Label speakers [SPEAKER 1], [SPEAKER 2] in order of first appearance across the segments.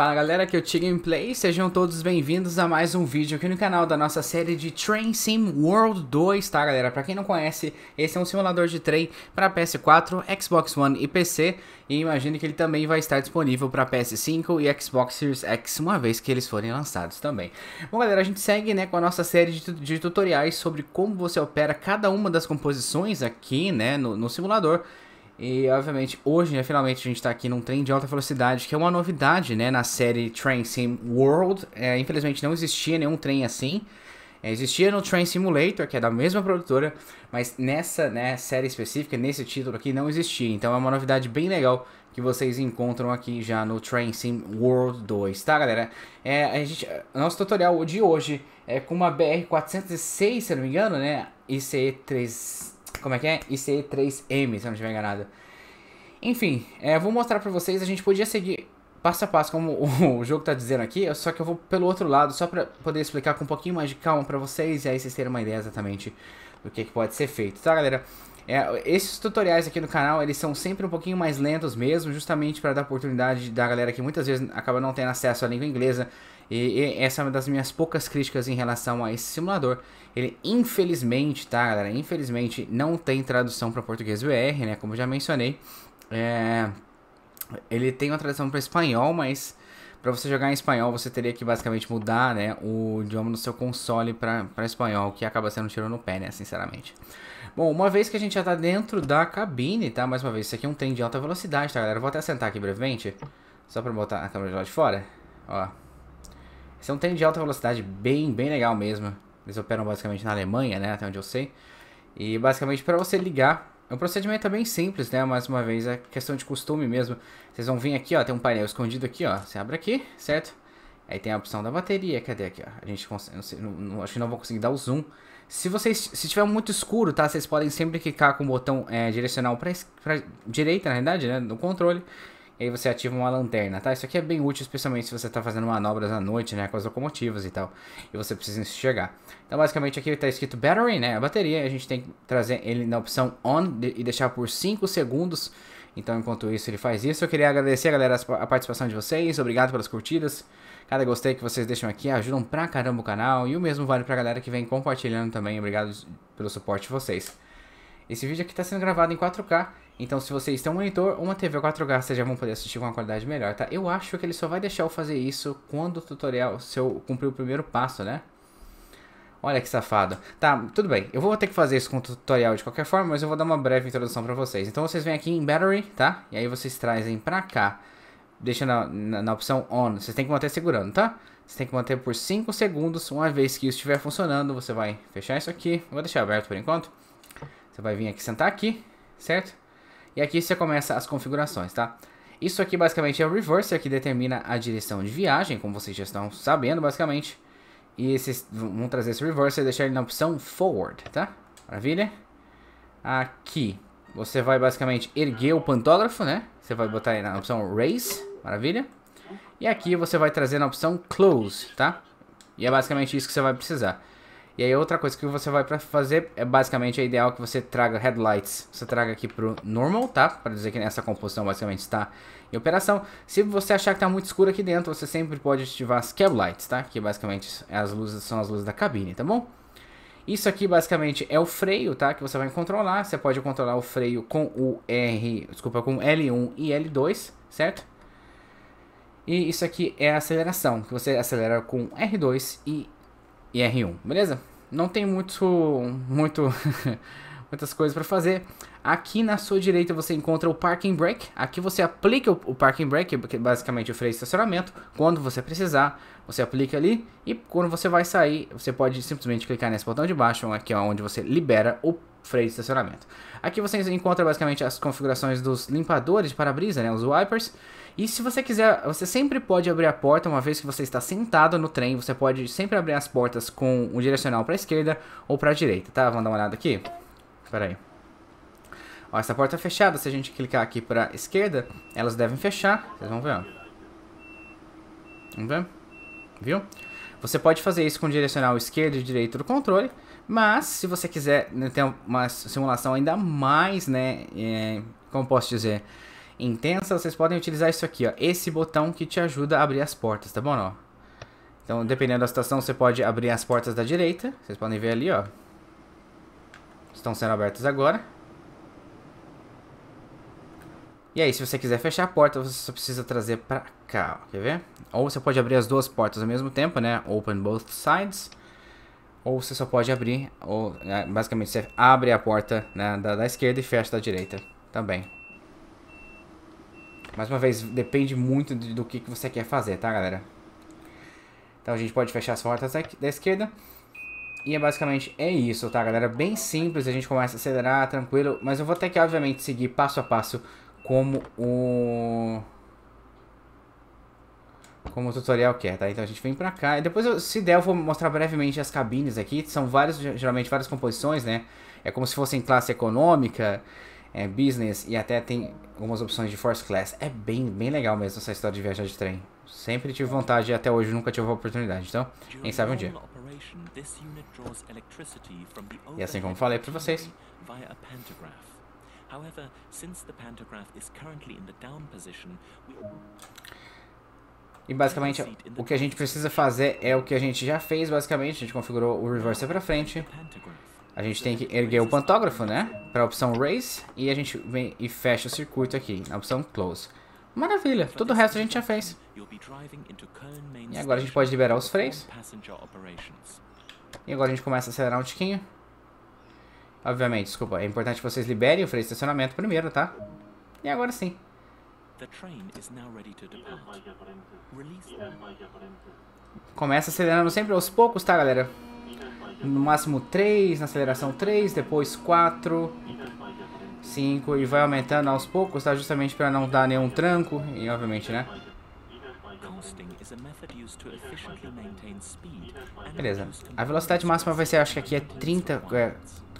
[SPEAKER 1] Fala galera, aqui é o T-Gameplay, sejam todos bem-vindos a mais um vídeo aqui no canal da nossa série de Train Sim World 2, tá galera? Pra quem não conhece, esse é um simulador de trem para PS4, Xbox One e PC e imagino que ele também vai estar disponível para PS5 e Xbox Series X uma vez que eles forem lançados também. Bom galera, a gente segue né, com a nossa série de, de tutoriais sobre como você opera cada uma das composições aqui né, no, no simulador e, obviamente, hoje, né, finalmente, a gente está aqui num trem de alta velocidade, que é uma novidade, né, na série Train Sim World. É, infelizmente, não existia nenhum trem assim. É, existia no Train Simulator, que é da mesma produtora, mas nessa né, série específica, nesse título aqui, não existia. Então, é uma novidade bem legal que vocês encontram aqui já no Train Sim World 2, tá, galera? É, a gente, nosso tutorial de hoje é com uma BR-406, se não me engano, né, ICE-3... Como é que é? IC3M, se eu não estiver enganado. Enfim, é, vou mostrar pra vocês. A gente podia seguir passo a passo como o, jogo tá dizendo aqui, só que eu vou pelo outro lado, só pra poder explicar com um pouquinho mais de calma pra vocês, e aí vocês terem uma ideia exatamente do que, que pode ser feito, tá galera? É, esses tutoriais aqui no canal, eles são sempre um pouquinho mais lentos mesmo, justamente para dar oportunidade da galera que muitas vezes acaba não tendo acesso à língua inglesa e, e, essa é uma das minhas poucas críticas em relação a esse simulador. Ele, infelizmente, tá, galera? Infelizmente, não tem tradução para português VR, né? Como já mencionei. É... Ele tem uma tradução para espanhol, mas para você jogar em espanhol, você teria que basicamente mudar, né, o idioma do seu console para espanhol, que acaba sendo um tiro no pé, né, sinceramente. Bom, uma vez que a gente já tá dentro da cabine, tá? Mais uma vez, isso aqui é um trem de alta velocidade, tá, galera? Eu vou até sentar aqui brevemente, só para botar a câmera de lá de fora. Ó, esse é um trem de alta velocidade bem, bem legal mesmo. Eles operam basicamente na Alemanha, né? Até onde eu sei. E basicamente para você ligar, o procedimento é bem simples, né? Mais uma vez, é questão de costume mesmo. Vocês vão vir aqui, ó, tem um painel escondido aqui, ó. Você abre aqui, certo? Aí tem a opção da bateria, cadê aqui, ó? A gente consegue, não, não, acho que não vou conseguir dar o zoom. Se vocês, se tiver muito escuro, tá? Vocês podem sempre clicar com o botão é, direcional para direita, na realidade, né? No controle. E aí você ativa uma lanterna, tá? Isso aqui é bem útil, especialmente se você está fazendo manobras à noite, né? Com as locomotivas e tal. E você precisa enxergar. Então, basicamente, aqui está escrito Battery, né? A bateria. A gente tem que trazer ele na opção On e deixar por 5 segundos. Então, enquanto isso, ele faz isso. Eu queria agradecer, galera, a participação de vocês. Obrigado pelas curtidas. Cada gostei que vocês deixam aqui ajudam pra caramba o canal. E o mesmo vale pra galera que vem compartilhando também. Obrigado pelo suporte de vocês. Esse vídeo aqui está sendo gravado em 4K então, se vocês têm um monitor ou uma TV 4K, vocês já vão poder assistir com uma qualidade melhor, tá? Eu acho que ele só vai deixar eu fazer isso quando o tutorial, se eu cumprir o primeiro passo, né? Olha que safado. Tá, tudo bem. Eu vou ter que fazer isso com o tutorial de qualquer forma, mas eu vou dar uma breve introdução pra vocês. Então, vocês vêm aqui em Battery, tá? E aí vocês trazem pra cá. Deixa na, na, na opção On. Vocês têm que manter segurando, tá? Você tem que manter por 5 segundos. Uma vez que isso estiver funcionando, você vai fechar isso aqui. vou deixar aberto por enquanto. Você vai vir aqui sentar aqui, certo? E aqui você começa as configurações, tá? Isso aqui basicamente é o reverser que determina a direção de viagem, como vocês já estão sabendo basicamente. E esses, vamos trazer esse reverser e deixar ele na opção forward, tá? Maravilha. Aqui você vai basicamente erguer o pantógrafo, né? Você vai botar aí na opção raise, maravilha. E aqui você vai trazer na opção close, tá? E é basicamente isso que você vai precisar. E aí outra coisa que você vai para fazer é basicamente é ideal que você traga headlights, você traga aqui pro normal, tá? Para dizer que essa composição basicamente está em operação. Se você achar que tá muito escuro aqui dentro, você sempre pode ativar as cab lights, tá? Que basicamente as luzes são as luzes da cabine, tá bom? Isso aqui basicamente é o freio, tá? Que você vai controlar. Você pode controlar o freio com o R, desculpa, com L1 e L2, certo? E isso aqui é a aceleração, que você acelera com R2 e, e R1, beleza? não tem muito, muito muitas coisas para fazer. Aqui na sua direita você encontra o Parking Brake. Aqui você aplica o, Parking Brake, que é basicamente o freio de estacionamento. Quando você precisar, você aplica ali. E quando você vai sair, você pode simplesmente clicar nesse botão de baixo, aqui é onde você libera o freio de estacionamento. Aqui você encontra basicamente as configurações dos limpadores de para-brisa, né, os wipers. E se você quiser, você sempre pode abrir a porta uma vez que você está sentado no trem. Você pode sempre abrir as portas com o direcional para a esquerda ou para a direita, tá? Vamos dar uma olhada aqui. Espera aí. Ó, essa porta é fechada. Se a gente clicar aqui para a esquerda, elas devem fechar. Vocês vão ver, ó. Vamos ver? Viu? Você pode fazer isso com o direcional esquerdo e direito do controle, mas se você quiser né, ter uma simulação ainda mais, né, é, como posso dizer, intensa, vocês podem utilizar isso aqui, ó. Esse botão que te ajuda a abrir as portas, tá bom, ó? Então, dependendo da situação, você pode abrir as portas da direita. Vocês podem ver ali, ó. Estão sendo abertas agora. E aí, se você quiser fechar a porta, você só precisa trazer pra cá, ó. Quer ver? Ou você pode abrir as duas portas ao mesmo tempo, né? Open both sides. Ou você só pode abrir, ou né, basicamente você abre a porta né, da, da esquerda e fecha da direita também. Mais uma vez, depende muito do, que, que você quer fazer, tá, galera? Então a gente pode fechar as portas da esquerda. E é basicamente é isso, tá, galera? Bem simples, a gente começa a acelerar, tranquilo. Mas eu vou ter que, obviamente, seguir passo a passo como o... Como o tutorial quer, tá? Então a gente vem pra cá. E depois, eu, se der, eu vou mostrar brevemente as cabines aqui. São várias, geralmente, várias composições, né? É como se fossem classe econômica, é, business e até tem algumas opções de first class. É bem, bem legal mesmo essa história de viajar de trem. Sempre tive vontade e até hoje nunca tive a oportunidade. Então, quem sabe um dia. E assim como falei para vocês. E basicamente o que a gente precisa fazer é o que a gente já fez basicamente, a gente configurou o reverser para frente. A gente tem que erguer o pantógrafo, né, para a opção raise e a gente vem e fecha o circuito aqui na opção close. Maravilha, todo o resto a gente já fez. E agora a gente pode liberar os freios. E agora a gente começa a acelerar um tiquinho. Obviamente, desculpa, é importante que vocês liberem o freio de estacionamento primeiro, tá? E agora sim. Começa acelerando sempre aos poucos, tá, galera? No máximo 3, na aceleração 3, depois 4, 5 e vai aumentando aos poucos, tá? Justamente para não dar nenhum tranco e obviamente, né? Beleza. A velocidade máxima vai ser, acho que aqui é 30, é,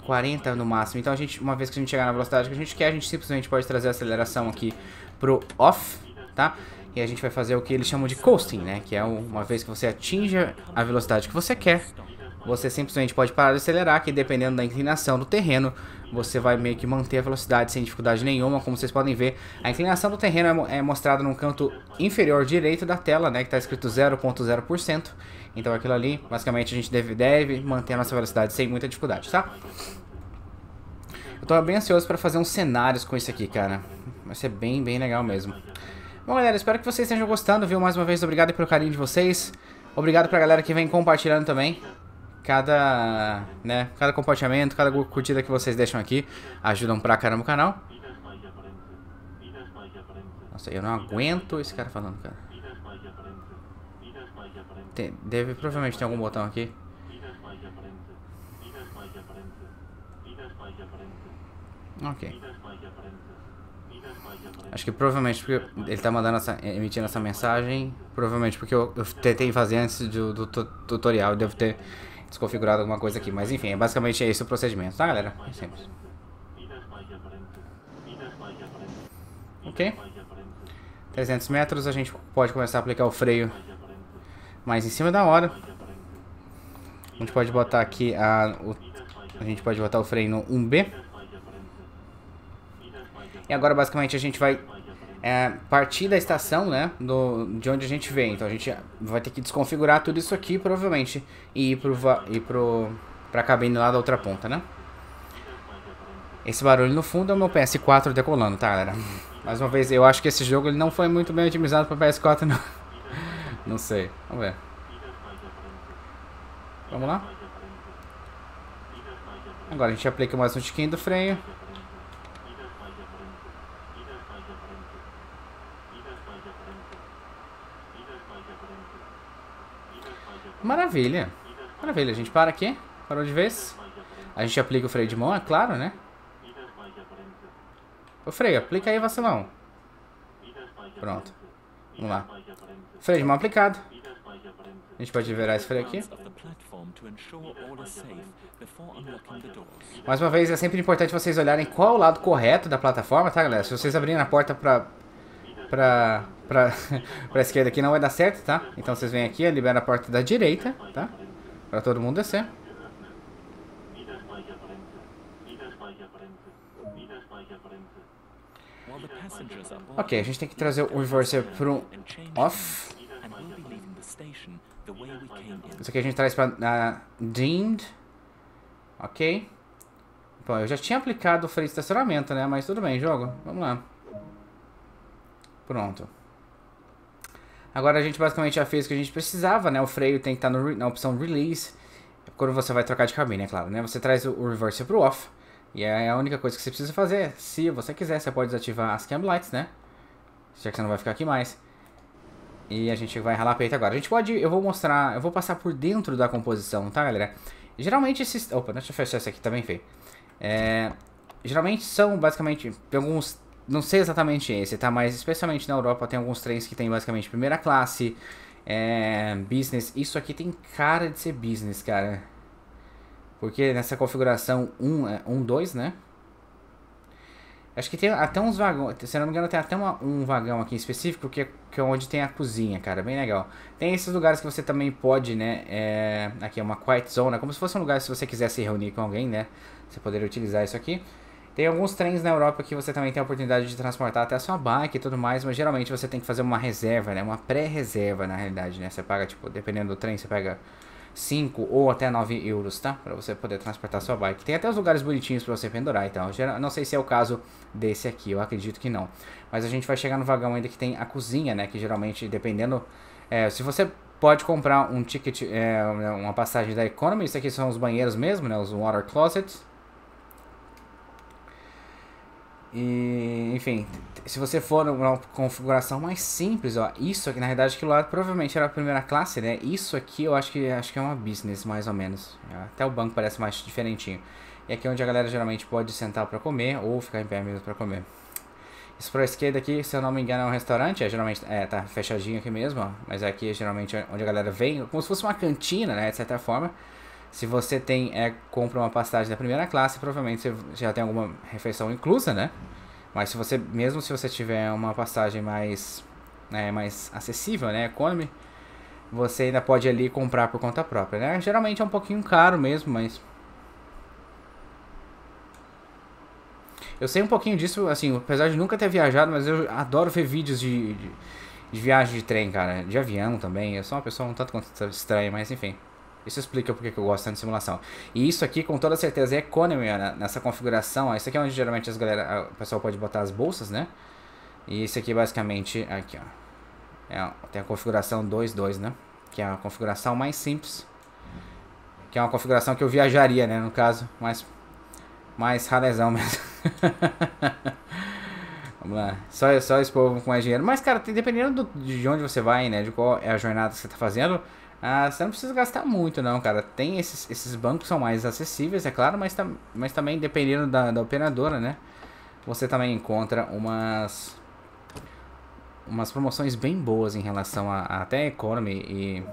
[SPEAKER 1] 40 no máximo. Então a gente, uma vez que a gente chegar na velocidade que a gente quer, a gente simplesmente pode trazer a aceleração aqui pro off, tá? E a gente vai fazer o que eles chamam de coasting, né? Que é uma vez que você atinja a velocidade que você quer, você simplesmente pode parar de acelerar, que dependendo da inclinação do terreno, você vai meio que manter a velocidade sem dificuldade nenhuma, como vocês podem ver. A inclinação do terreno é, é mostrada no canto inferior direito da tela, né, que está escrito 0.0%. Então aquilo ali, basicamente, a gente deve, deve manter a nossa velocidade sem muita dificuldade, tá? Eu tô bem ansioso para fazer uns cenários com isso aqui, cara. Vai ser bem, bem legal mesmo. Bom, galera, espero que vocês estejam gostando, viu? Mais uma vez, obrigado pelo carinho de vocês. Obrigado pra galera que vem compartilhando também cada, né, cada compartilhamento, cada curtida que vocês deixam aqui ajudam pra caramba o canal. Nossa, eu não aguento esse cara falando, cara. Tem, deve, provavelmente tem algum botão aqui. Ok. Acho que provavelmente porque ele tá mandando essa, emitindo essa mensagem, provavelmente porque eu, eu tentei fazer antes do, do tutorial, devo ter desconfigurado alguma coisa aqui. Mas enfim, é basicamente esse o procedimento, tá galera? É simples. Ok. 300 metros, a gente pode começar a aplicar o freio mais em cima da hora. A gente pode botar aqui a... O, a gente pode botar o freio no 1B. E agora basicamente a gente vai é, partir da estação, né, do, de onde a gente vem. Então a gente vai ter que desconfigurar tudo isso aqui, provavelmente, e ir pro, ir pro, pra cabine lá da outra ponta, né. Esse barulho no fundo é o meu PS4 decolando, tá, galera? Mais uma vez, eu acho que esse jogo ele não foi muito bem otimizado para PS4, não. não sei, vamos ver. Vamos lá? Agora a gente aplica mais um tiquinho do freio. Maravilha. Maravilha. A gente para aqui. Parou de vez. A gente aplica o freio de mão, é claro, né? O freio, aplica aí, vacilão. Pronto. Vamos lá. Freio de mão aplicado. A gente pode liberar esse freio aqui. Mais uma vez, é sempre importante vocês olharem qual é o lado correto da plataforma, tá, galera? Se vocês abrirem a porta pra, pra, pra, pra esquerda aqui não vai dar certo, tá? Então vocês vêm aqui, libera a porta da direita, tá? Pra todo mundo descer. Ok, a gente tem que trazer o reverser pro off. Isso aqui a gente traz pra uh, deemed. Ok. Bom, eu já tinha aplicado o freio de estacionamento, né? Mas tudo bem, jogo. Vamos lá. Pronto. Agora a gente basicamente já fez o que a gente precisava, né? O freio tem que estar na opção Release. Quando você vai trocar de cabine, é claro, né? Você traz o, o reverse pro off. E é a única coisa que você precisa fazer. Se você quiser, você pode desativar as cam lights, né? Já que você não vai ficar aqui mais. E a gente vai ralar peito agora. A gente pode... Eu vou mostrar... Eu vou passar por dentro da composição, tá, galera? Geralmente esses... Opa, deixa eu fechar esse aqui também, feio. É... Geralmente são, basicamente, alguns... Não sei exatamente esse, tá? Mas especialmente na Europa tem alguns trens que tem basicamente primeira classe, é... business. Isso aqui tem cara de ser business, cara. Porque nessa configuração 1, 1 2, né? Acho que tem até uns vagões, se não me engano tem até uma, um vagão aqui específico que é, que é onde tem a cozinha, cara, bem legal. Tem esses lugares que você também pode, né, é, aqui é uma quiet zone, é como se fosse um lugar se você quiser se reunir com alguém, né, você poderia utilizar isso aqui. Tem alguns trens na Europa que você também tem a oportunidade de transportar até a sua bike e tudo mais, mas geralmente você tem que fazer uma reserva, né, uma pré-reserva na realidade, né, você paga, tipo, dependendo do trem, você pega 5 ou até 9 euros, tá? Pra você poder transportar sua bike. Tem até os lugares bonitinhos pra você pendurar e então. tal. Não sei se é o caso desse aqui, eu acredito que não. Mas a gente vai chegar no vagão ainda que tem a cozinha, né? Que geralmente, dependendo... É, se você pode comprar um ticket, é, uma passagem da Economy, isso aqui são os banheiros mesmo, né? Os water closets. E, enfim, se você for numa configuração mais simples, ó, isso aqui, na verdade, aquilo lá provavelmente era a primeira classe, né? Isso aqui eu acho que, acho que é uma business, mais ou menos. Até o banco parece mais diferentinho. E aqui é onde a galera geralmente pode sentar para comer ou ficar em pé mesmo para comer. Isso pra esquerda aqui, se eu não me engano, é um restaurante. É, geralmente, é, tá fechadinho aqui mesmo, ó. Mas aqui é geralmente onde a galera vem, como se fosse uma cantina, né, de certa forma. Se você tem, é, compra uma passagem da primeira classe, provavelmente você já tem alguma refeição inclusa, né? Mas se você, mesmo se você tiver uma passagem mais, né, mais acessível, né, economy, você ainda pode ali comprar por conta própria, né? Geralmente é um pouquinho caro mesmo, mas Eu sei um pouquinho disso, assim, apesar de nunca ter viajado, mas eu adoro ver vídeos de, de, de viagem de trem, cara, de avião também. Eu sou uma pessoa um tanto quanto estranha, mas enfim. Isso explica porque que eu gosto tanto de simulação. E isso aqui, com toda certeza, é economy né? nessa configuração. Ó, isso aqui é onde geralmente as galera, o pessoal pode botar as bolsas, né? E isso aqui basicamente, aqui ó. É, tem a configuração 2.2, né? Que é a configuração mais simples. Que é uma configuração que eu viajaria, né? No caso, mais, mais ralezão mesmo. Vamos lá. Só, só esse povo com mais dinheiro. Mas, cara, dependendo do, de onde você vai, né? De qual é a jornada que você tá fazendo ah, você não precisa gastar muito não, cara. Tem esses, esses bancos são mais acessíveis, é claro, mas, tam, mas também dependendo da, da operadora, né? Você também encontra umas umas promoções bem boas em relação a, a até economy e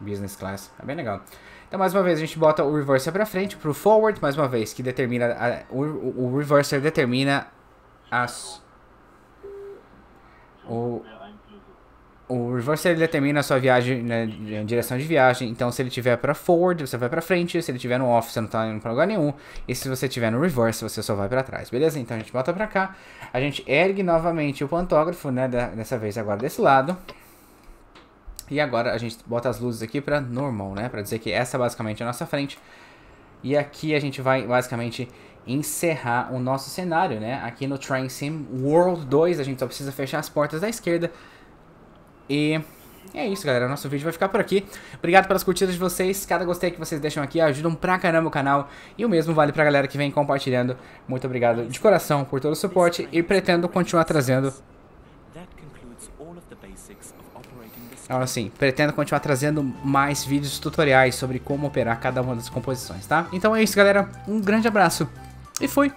[SPEAKER 1] business class. É bem legal. Então, mais uma vez, a gente bota o reverser para frente, pro forward, mais uma vez, que determina a, o, o reverser determina as o o reverse ele determina a sua viagem, né, direção de viagem. Então, se ele tiver para forward, você vai para frente. Se ele tiver no off, você não tá indo para lugar nenhum. E se você tiver no reverse, você só vai para trás, beleza? Então a gente volta para cá. A gente ergue novamente o pantógrafo, né? Dessa vez agora desse lado. E agora a gente bota as luzes aqui para normal, né? Para dizer que essa é basicamente a nossa frente. E aqui a gente vai basicamente encerrar o nosso cenário, né? Aqui no Train Sim World 2, a gente só precisa fechar as portas da esquerda e é isso, galera. Nosso vídeo vai ficar por aqui. Obrigado pelas curtidas de vocês. Cada gostei que vocês deixam aqui ajudam pra caramba o canal. E o mesmo vale pra galera que vem compartilhando. Muito obrigado de coração por todo o suporte. E pretendo continuar trazendo... Agora sim, pretendo continuar trazendo mais vídeos tutoriais sobre como operar cada uma das composições, tá? Então é isso, galera. Um grande abraço. E fui!